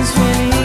happens when